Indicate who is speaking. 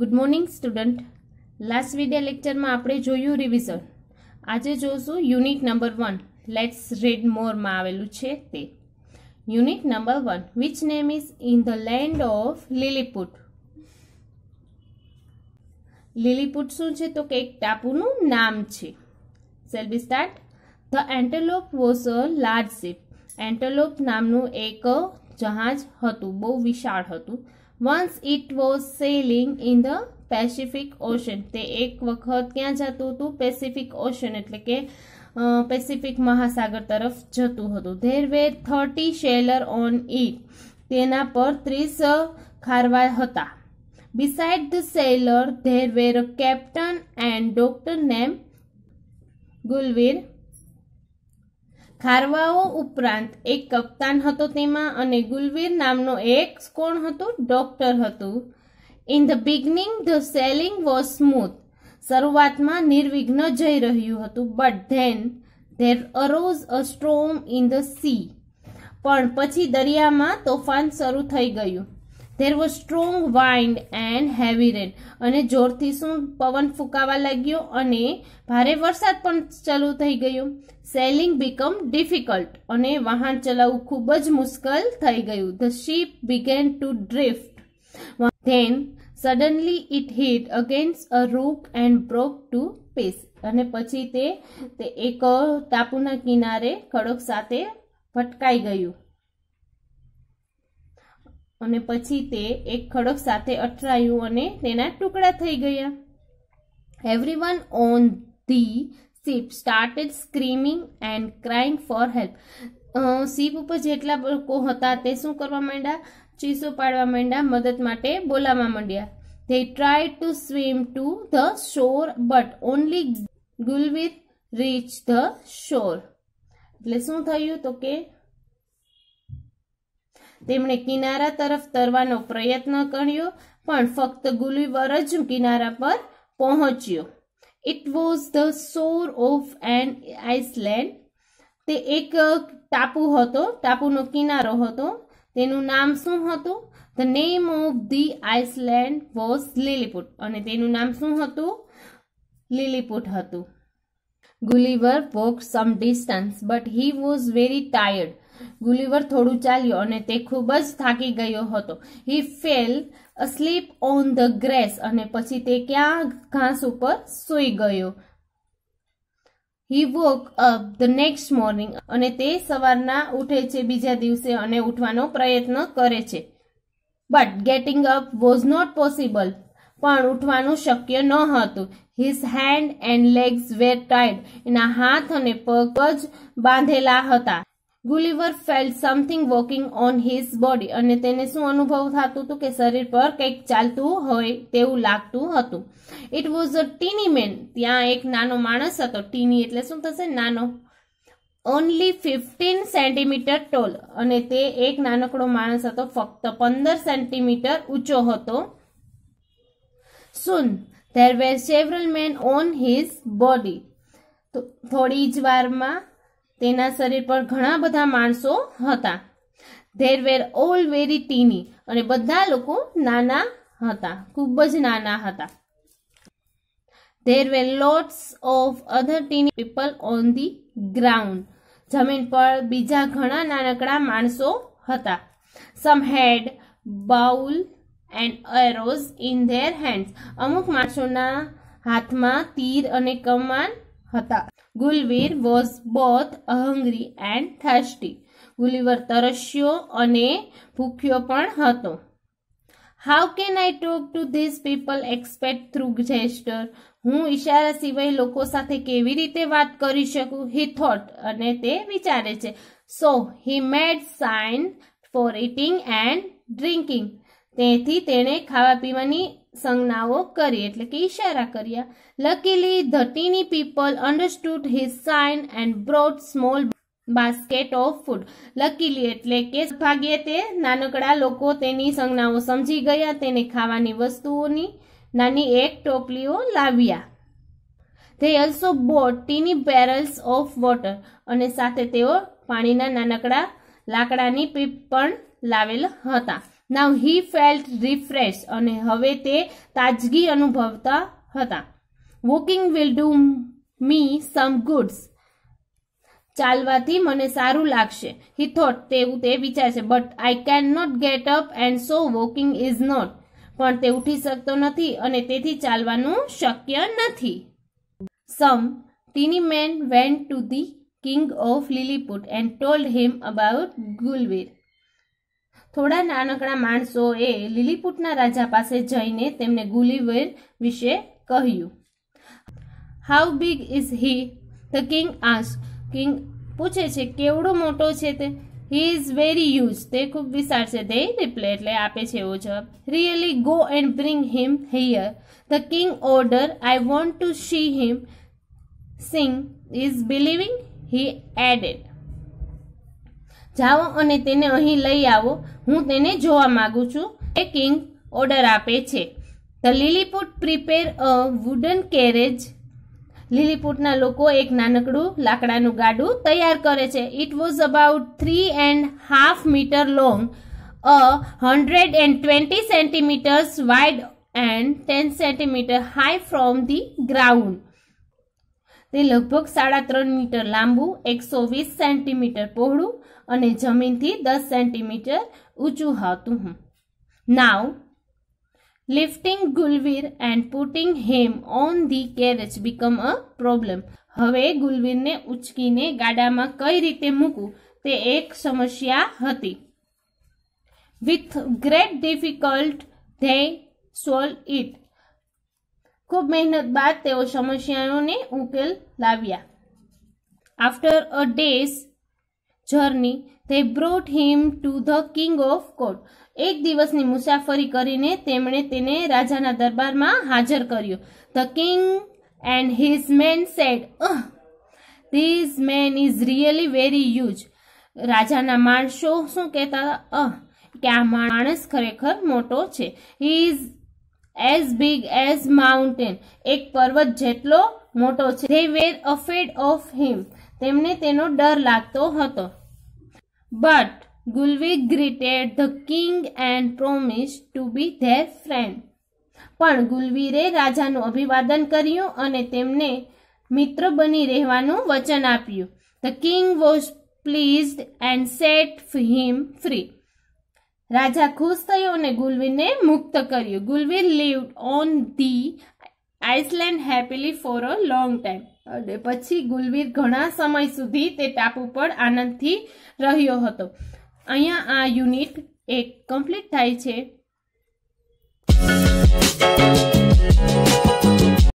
Speaker 1: Good morning student last video લેક્ચરમાં આપણે જોયું રિવિઝન આજે જોશું unit number one let's read મોરમાં આવેલું છે તે. Unit number one which name is in the land of Lilliput Lilliput શું છે? તો કે એક ટાપુનું નામ છે. Sail be start the Antelope was a large ship Antelope નામનું એક જહાજ હતું. બહુ વિશાળ હતું. Once it was sailing in the Pacific Ocean તે એક વખત ક્યાં જતું હતું? પેસિફિક ઓશન એટલે કે પેસિફિક મહાસાગર તરફ જતું હતું. There were thirty sailor on it તેના પર ત્રીસ ખારવા હતા. Beside the sailor there were captain and doctor name Gulliver ખારવાઓ ઉપરાંત એક કપ્તાન હતો તેમાં અને ગુલવીર નામનો એક કોણ હતો? ડોક્ટર હતું. In the beginning the sailing was smooth શરૂઆતમાં નિર્વિઘ્ન જઈ રહ્યું હતું. But then there arose a storm in the sea પણ પછી દરિયામાં તોફાન શરૂ થઈ ગયું. There was strong wind and heavy rain અને જોરથી શું પવન ફૂંકાવા લાગ્યો અને ભારે વરસાદ પણ ચાલુ થઈ ગયો. સેલિંગ બીકમ ડિફિકલ્ટ અને વાહન ચલાવવું ખૂબ જ મુશ્કેલ થઈ ગયું. The ship began to drift then suddenly it hit against a rock and broke to piece અને પછી તે એક ટાપુના કિનારે ખડક સાથે ભટકાઈ ગયું. અને પછી તે એક ખડક સાથે અથડાયું અને તેના ટુકડા થઈ ગયા. Every one on the ship started screaming and crying for help ship ઉપર જેટલા લોકો હતા તે શું કરવા માંડ્યા? ચીસો પાડવા માંડ્યા, મદદ માટે બોલાવવા માંડ્યા. They tried to swim to the shore, but only Gulwith reached the shore. એટલે શું થયું? તો કે તેમણે કિનારા તરફ તરવાનો પ્રયત્ન કર્યો, પણ ફક્ત ગુલીવર જ કિનારા પર પહોંચ્યો. It was the shore of an island તે એક ટાપુ હતો, ટાપુનો કિનારો હતો. તેનું નામ શું હતું? The name of the island was Lilliput અને તેનું નામ શું હતું? લીલીપુટ હતું. Gulliver walk some distance but he was very tired Gulliver થોડું ચાલ્યો અને તે ખૂબ જ થાકી ગયો હતો. He fell asleep on the grass અને પછી તે ક્યાં ઘાસ ઉપર સૂઈ ગયો. He woke up the next morning અને તે સવારના ઉઠે છે બીજા દિવસે અને ઉઠવાનો પ્રયત્ન કરે છે. But getting up was not possible પણ ઉઠવાનું શક્ય ન હતું. His hand and legs were tied એના હાથ અને પગ જ બાંધેલા હતા. Gulliver felt something walking on his body અને તેને શું અનુભવ થતું હતું કે શરીર પર કંઈક ચાલતું હોય તેવું લાગતું હતું? It was a tiny man ત્યાં એક નાનો માણસ હતો. ટીની એટલે શું થશે? નાનો. ઓનલી ફિફ્ટીન સેન્ટીમીટર ટોલ અને તે એક નાનકડો માણસ હતો. ફક્ત પંદર સેન્ટીમીટર ઊંચો હતો. Soon there were several men on his body તો થોડી જ વારમાં તેના શરીર પર ઘણા બધા માણસો હતા. There were all very tiny અને બધા લોકો નાના હતા, ખૂબ જ નાના હતા. There were lots of other tiny people on the ground જમીન પર બીજા ઘણા નાનકડા માણસો હતા. Some had bowl and arrows in their hands અમુક માણસોના હાથમાં તીર અને કમાન હતા. Gulliver was both hungry and thirsty Gulliver તરસ્યો અને ભૂખ્યો પણ હતો. How can I talk to these people expect through gesture હું ઈશારા સિવાય લોકો સાથે કેવી રીતે વાત કરી શકું? હી થોટ અને તે વિચારે છે. So he made sign for eating and drinking તેથી તેણે ખાવા પીવાની સંજ્ઞાઓ કરી, એટલે કે ઈશારા કર્યા. Luckily the tiny people understood his sign and brought small basket of food luckily એટલે કે ભાગ્યે તે નાનકડા લોકો તેની સંજ્ઞાઓ સમજી ગયા, તેને ખાવાની વસ્તુઓની નાની એક ટોપલીઓ લાવ્યા. તે also brought tiny barrels of water અને સાથે તેઓ પાણીના નાનકડા લાકડાની પીપ પણ લાવેલ હતા. નાવ હી ફેલ્ટ રિફ્રેશ અને હવે તે તાજગી અનુભવતા હતા. Walking will do me some goods ચાલવાથી મને સારું લાગશે. હી થોટ તેવું તે વિચારશે. But I can not get up and so walking is not પણ તે ઉઠી શકતો નથી અને તેથી ચાલવાનું શક્ય નથી. Some tiny men went to the king of Lilliput and told him about Gulliver થોડા નાનકડા માણસોએ લીલીપુટના રાજા પાસે જઈને તેમને ગુલીવેર વિશે કહ્યું. How big is he the king as king પૂછે છે, કેવડો મોટો છે તે? હી ઇઝ વેરી યુઝ તે ખૂબ વિશાળ છે તે રિપ્લે એટલે આપે છે એવો જવાબ. Really go and bring him here the king order I want to see him seeing is believing he added જાઓ અને તેને અહીં લઈ આવો. હું તેને જોવા માંગુ છું. એ કિંગ ઓર્ડર આપે છે. The Lilliput prepare a wooden carriage લીલીપુટના લોકો એક નાનકડું લાકડાનું ગાડું તૈયાર કરે છે. It was about three and half metre long a hundred and twenty centimetres wide and ten centimetre high from the ground તે લગભગ સાડા ત્રણ મીટર લાંબુ, એકસો વીસ સેન્ટીમીટર પહોળું અને જમીનથી દસ સેન્ટીમીટર ઊંચું હતું હું. Now lifting Gulliver and putting him on the carriage become a problem હવે ગુલવીરને ઉચકીને ગાડામાં કઈ રીતે મૂકવું તે એક સમસ્યા હતી. With great difficult they solve it ખૂબ મહેનત બાદ તેઓ સમસ્યાઓને ઉકેલ લાવ્યા. After a day's journey, they brought him to the king of court એક દિવસની મુસાફરી કરીને તેમણે તેને રાજાના દરબારમાં હાજર કર્યો. The king and his men said these man is really very use રાજાના માણસો શું કહેતા? અહ, કે આ માણસ ખરેખર મોટો છે. He is as big as mountain એક પર્વત જેટલો મોટો છે. ધે વેર અફેડ ઓફ હિમ તેમને તેનો ડર લાગતો હતો. But Gulliver greeted the king and promise to be their friend પણ ગુલવીરે રાજાનું અભિવાદન કર્યું અને તેમને મિત્ર બની રહેવાનું વચન આપ્યું. The king was pleased and set him free રાજા ખુશ થયો અને ગુલવીરને મુક્ત કર્યું. Gulliver lived on the island happily for a long time. પછી ગુલવીર ઘણા સમય સુધી તે ટાપુ પર આનંદથી રહ્યો હતો. અહીંયા આ યુનિટ એક કમ્પ્લીટ થાય છે.